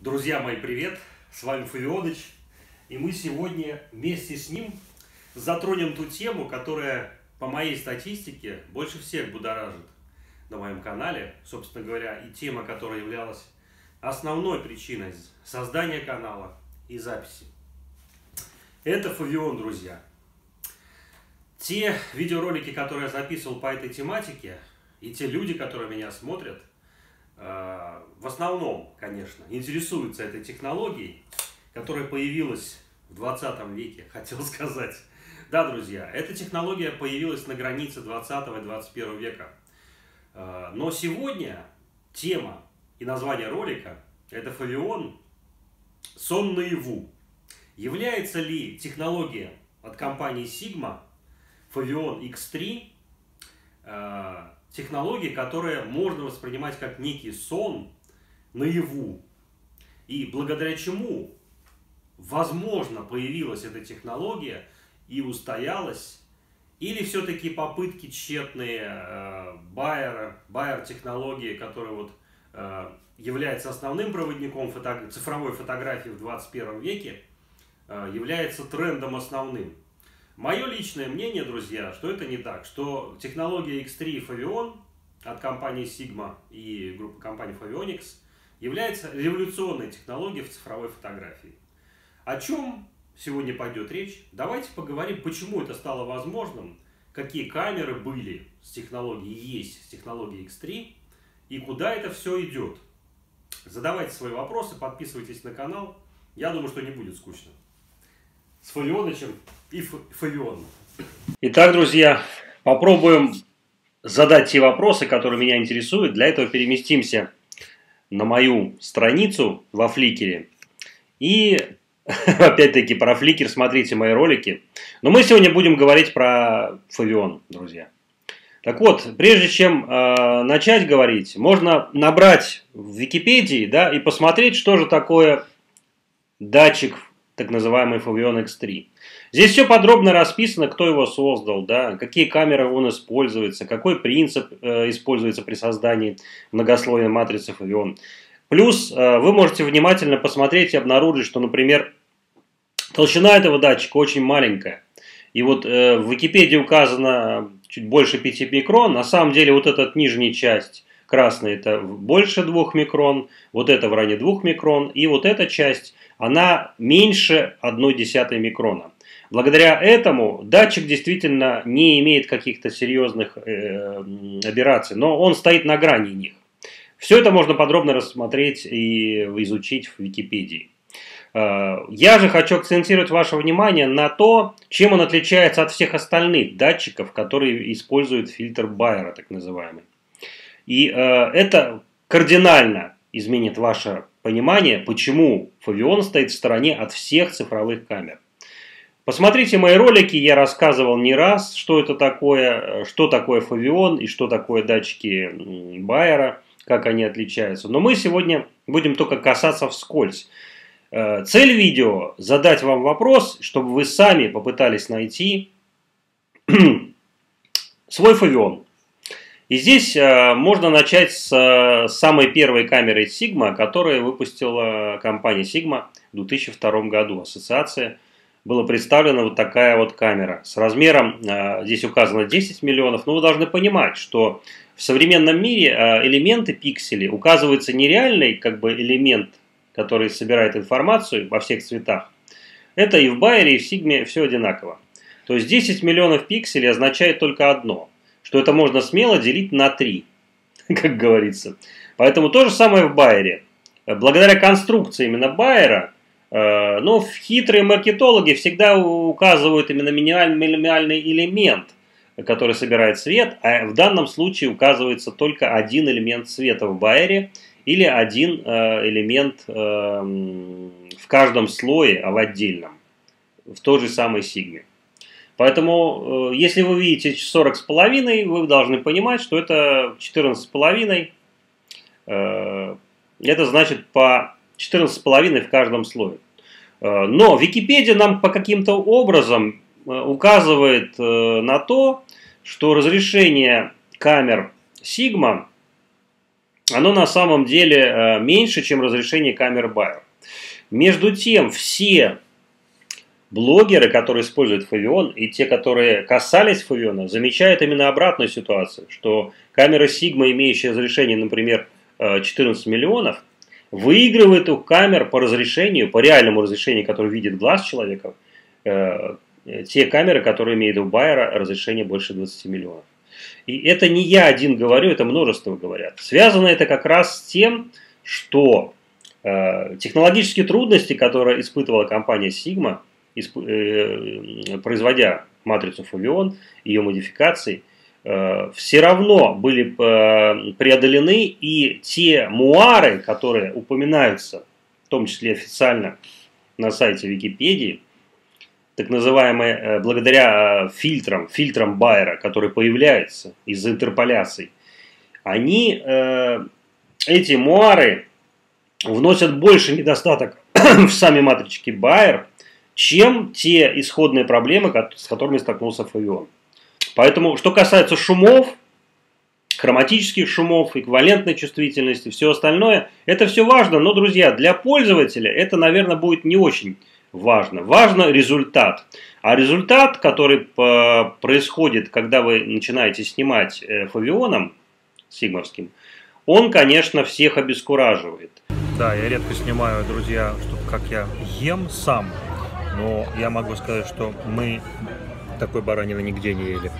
Друзья мои, привет! С вами Фавионыч. И мы сегодня вместе с ним затронем ту тему, которая, по моей статистике, больше всех будоражит на моем канале. Собственно говоря, и тема, которая являлась основной причиной создания канала и записи. Это Фавион, друзья. Те видеоролики, которые я записывал по этой тематике, и те люди, которые меня смотрят, в основном, конечно, интересуются этой технологией, которая появилась в 20 веке, хотел сказать. Да, друзья, эта технология появилась на границе 20 и 21 века. Э, но сегодня тема и название ролика – это Фавион «Сон наяву». Является ли технология от компании Sigma Favion X3 технология, которая можно воспринимать как некий сон наяву. И благодаря чему, возможно, появилась эта технология и устоялась, или все-таки попытки тщетные э, Байера, Байер технологии, которая вот, э, является основным проводником фото, цифровой фотографии в 21 веке, э, является трендом основным. Мое личное мнение, друзья, что это не так, что технология X3 Favion от компании Sigma и группы компаний Favionics является революционной технологией в цифровой фотографии. О чем сегодня пойдет речь? Давайте поговорим, почему это стало возможным, какие камеры были с технологией, есть с технологией X3 и куда это все идет. Задавайте свои вопросы, подписывайтесь на канал. Я думаю, что не будет скучно. С Фавионычем и Фавион. Итак, друзья, попробуем задать те вопросы, которые меня интересуют. Для этого переместимся на мою страницу во Фликере. И опять-таки про Фликер смотрите мои ролики. Но мы сегодня будем говорить про Фавион, друзья. Так вот, прежде чем э, начать говорить, можно набрать в Википедии да, и посмотреть, что же такое датчик так называемый Favion X3. Здесь все подробно расписано, кто его создал, да, какие камеры он используется, какой принцип э, используется при создании многослойной матрицы Favion. Плюс э, вы можете внимательно посмотреть и обнаружить, что, например, толщина этого датчика очень маленькая. И вот э, в Википедии указано чуть больше 5 микрон. На самом деле вот эта нижняя часть красная это больше 2 микрон, вот это в районе 2 микрон, и вот эта часть она меньше 1,1 микрона. Благодаря этому датчик действительно не имеет каких-то серьезных э, операций, но он стоит на грани них. Все это можно подробно рассмотреть и изучить в Википедии. Э, я же хочу акцентировать ваше внимание на то, чем он отличается от всех остальных датчиков, которые используют фильтр Байера, так называемый. И э, это кардинально изменит ваше понимание, почему Фавион стоит в стороне от всех цифровых камер. Посмотрите мои ролики, я рассказывал не раз, что это такое, что такое Фавион и что такое датчики Байера, как они отличаются. Но мы сегодня будем только касаться вскользь. Э, цель видео – задать вам вопрос, чтобы вы сами попытались найти свой Фавион. И здесь э, можно начать с э, самой первой камеры Sigma, которую выпустила компания Sigma в 2002 году. Ассоциация была представлена вот такая вот камера с размером, э, здесь указано 10 миллионов, но вы должны понимать, что в современном мире элементы пикселей указываются не реальный как бы элемент, который собирает информацию во всех цветах. Это и в Байере, и в Sigma все одинаково. То есть 10 миллионов пикселей означает только одно – что это можно смело делить на 3, как говорится. Поэтому то же самое в Байере. Благодаря конструкции именно Байера, э, ну, хитрые маркетологи всегда указывают именно минимальный элемент, который собирает свет, а в данном случае указывается только один элемент света в Байере или один э, элемент э, в каждом слое, а в отдельном, в той же самой сигме. Поэтому, э, если вы видите 40 с половиной, вы должны понимать, что это 14 с половиной. Э, это значит по 14 с половиной в каждом слое. Э, но Википедия нам по каким-то образом указывает на то, что разрешение камер Sigma оно на самом деле меньше, чем разрешение камеры Bayer. Между тем, все блогеры, которые используют Фавион, и те, которые касались Фавиона, замечают именно обратную ситуацию, что камера Sigma, имеющая разрешение, например, 14 э, миллионов, выигрывает у камер по разрешению, по реальному разрешению, которое видит глаз человека, э, те камеры, которые имеют у Байера разрешение больше 20 миллионов. И это не я один говорю, это множество говорят. Связано это как раз с тем, что э, технологические трудности, которые испытывала компания Sigma, производя матрицу Фавион, ее модификации, э, все равно были э, преодолены, и те муары, которые упоминаются, в том числе официально на сайте Википедии, так называемые, э, благодаря э, фильтрам, фильтрам Байера, которые появляются из-за интерполяций, они, э, эти муары вносят больше недостаток в сами матрички Байер, чем те исходные проблемы, с которыми столкнулся Фавион. Поэтому, что касается шумов, хроматических шумов, эквивалентной чувствительности, все остальное, это все важно, но, друзья, для пользователя это, наверное, будет не очень важно. Важно результат. А результат, который э, происходит, когда вы начинаете снимать э, фавионом сигмовским, он, конечно, всех обескураживает. Да, я редко снимаю, друзья, чтобы как я ем сам, но я могу сказать, что мы такой баранины нигде не ели.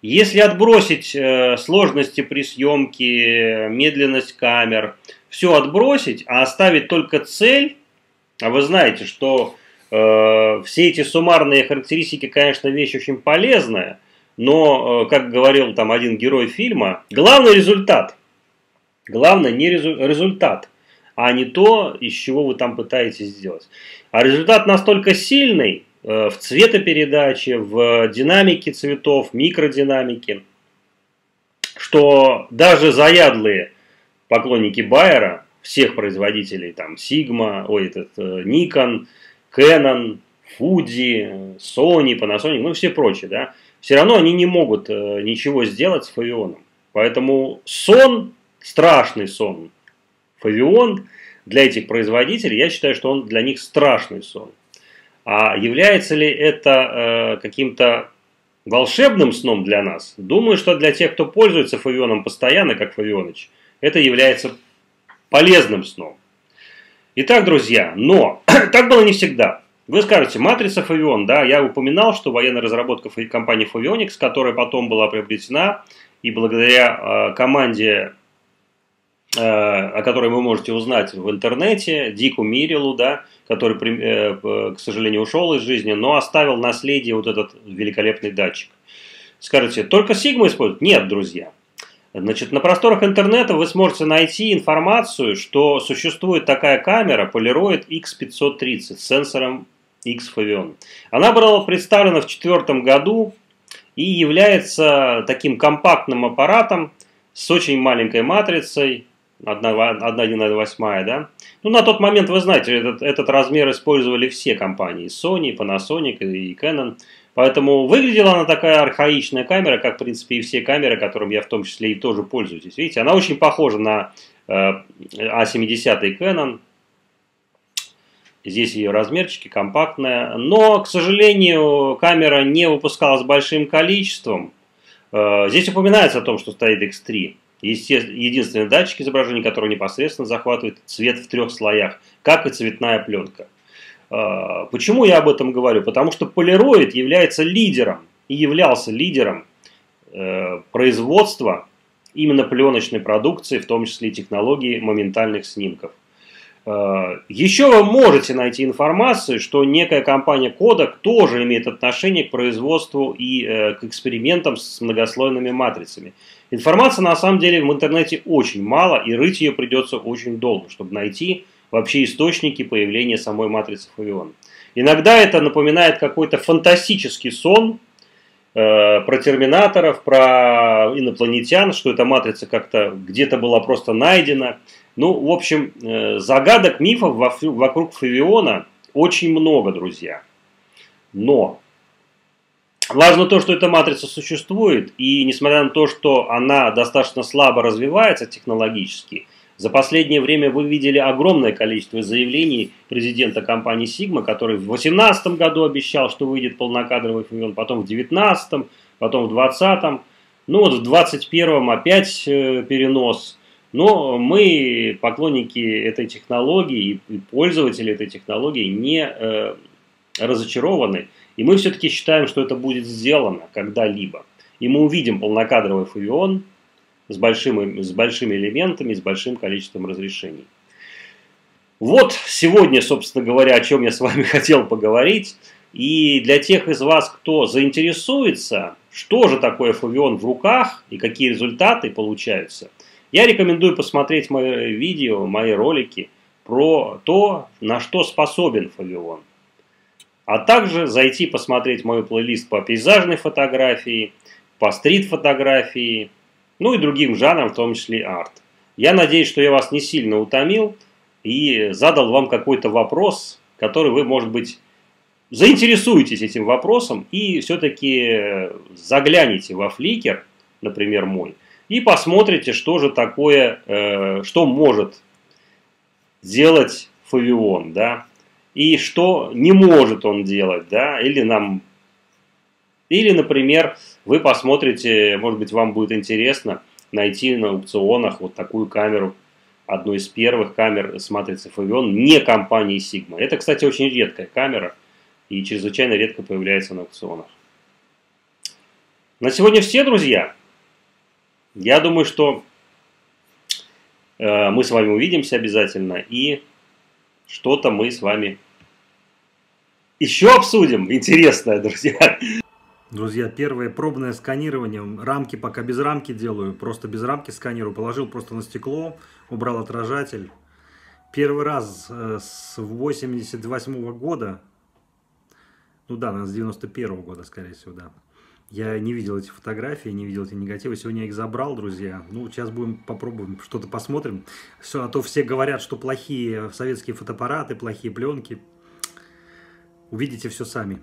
Если отбросить э, сложности при съемке, медленность камер, все отбросить, а оставить только цель, а вы знаете, что э, все эти суммарные характеристики, конечно, вещь очень полезная, но, э, как говорил там один герой фильма, главный результат. Главное не резу результат, а не то, из чего вы там пытаетесь сделать. А результат настолько сильный э, в цветопередаче, в динамике цветов, микродинамике, что даже заядлые поклонники Байера всех производителей, там, Sigma, ой, этот, э, Nikon, Canon, Fuji, Sony, Panasonic, ну, все прочие, да, все равно они не могут э, ничего сделать с Фавионом. Поэтому сон, страшный сон, Фавион для этих производителей, я считаю, что он для них страшный сон. А является ли это э, каким-то волшебным сном для нас? Думаю, что для тех, кто пользуется Фавионом постоянно, как Фавионыч, это является полезным сном. Итак, друзья, но так было не всегда. Вы скажете, матрица Фавион, да, я упоминал, что военная разработка компании Favionix, которая потом была приобретена, и благодаря э, команде, о которой вы можете узнать в интернете, Дику Мирилу, да, который, э, к сожалению, ушел из жизни, но оставил наследие вот этот великолепный датчик. Скажете, только Sigma используют? Нет, друзья. Значит, на просторах интернета вы сможете найти информацию, что существует такая камера Polaroid X530 с сенсором X-Favion. Она была представлена в 2004 году и является таким компактным аппаратом с очень маленькой матрицей, 1,1,8, да? Ну, на тот момент, вы знаете, этот, этот размер использовали все компании, Sony, Panasonic и Canon. Поэтому выглядела она такая архаичная камера, как, в принципе, и все камеры, которым я в том числе и тоже пользуюсь. Видите, она очень похожа на э, A70 Canon. Здесь ее размерчики, компактная. Но, к сожалению, камера не выпускалась большим количеством. Э, здесь упоминается о том, что стоит X3. Единственный датчик изображения, который непосредственно захватывает цвет в трех слоях, как и цветная пленка. А, почему я об этом говорю? Потому что Polaroid является лидером и являлся лидером э, производства именно пленочной продукции, в том числе и технологии моментальных снимков. А, еще вы можете найти информацию, что некая компания Kodak тоже имеет отношение к производству и э, к экспериментам с многослойными матрицами. Информации на самом деле в интернете очень мало, и рыть ее придется очень долго, чтобы найти вообще источники появления самой матрицы Фавион. Иногда это напоминает какой-то фантастический сон э, про терминаторов, про инопланетян, что эта матрица как-то где-то была просто найдена. Ну, в общем, э, загадок, мифов вокруг Фавиона очень много, друзья. Но Важно то, что эта матрица существует, и несмотря на то, что она достаточно слабо развивается технологически, за последнее время вы видели огромное количество заявлений президента компании Sigma, который в 2018 году обещал, что выйдет полнокадровый фавион, потом в 2019, потом в 2020, ну вот в 2021 опять э, перенос. Но мы, поклонники этой технологии и пользователи этой технологии, не э, разочарованы. И мы все-таки считаем, что это будет сделано когда-либо. И мы увидим полнокадровый фавион с большими, с большими элементами, с большим количеством разрешений. Вот сегодня, собственно говоря, о чем я с вами хотел поговорить. И для тех из вас, кто заинтересуется, что же такое фавион в руках и какие результаты получаются, я рекомендую посмотреть мои видео, мои ролики про то, на что способен фавион. А также зайти посмотреть мой плейлист по пейзажной фотографии, по стрит-фотографии, ну и другим жанрам, в том числе арт. Я надеюсь, что я вас не сильно утомил и задал вам какой-то вопрос, который вы, может быть, заинтересуетесь этим вопросом и все-таки загляните во фликер, например, мой, и посмотрите, что же такое, э, что может сделать фавион, да, и что не может он делать, да, или нам, или, например, вы посмотрите, может быть, вам будет интересно найти на аукционах вот такую камеру, одну из первых камер с матрицей Фавион, не компании Sigma. Это, кстати, очень редкая камера и чрезвычайно редко появляется на аукционах. На сегодня все, друзья. Я думаю, что э, мы с вами увидимся обязательно и что-то мы с вами еще обсудим. Интересное, друзья. Друзья, первое пробное сканирование. Рамки пока без рамки делаю. Просто без рамки сканирую. Положил просто на стекло, убрал отражатель. Первый раз э, с 88 -го года, ну да, с 91 -го года, скорее всего, да. Я не видел эти фотографии, не видел эти негативы. Сегодня я их забрал, друзья. Ну, сейчас будем попробуем, что-то посмотрим. Все, а то все говорят, что плохие советские фотоаппараты, плохие пленки. Увидите все сами.